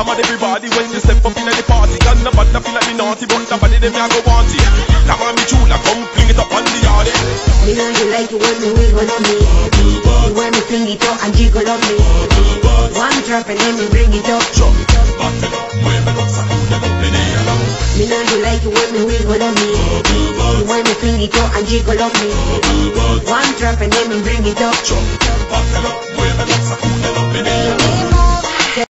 I'm at everybody when you step up in the party. Got nobody feel like me naughty, but nobody them me I go want it. Now I'm me chula, come fling it up on the yard. Me know you like it when me wiggle on me. You want me fling it up and jiggle on me. One drop and then me bring it up. Jump, back it up, wave it up, sacude, menea. Me know you like it when me wiggle on me. You want me fling it up and jiggle on me. One drop and then me bring it up. Jump, it up, mueve it up.